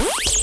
Bye.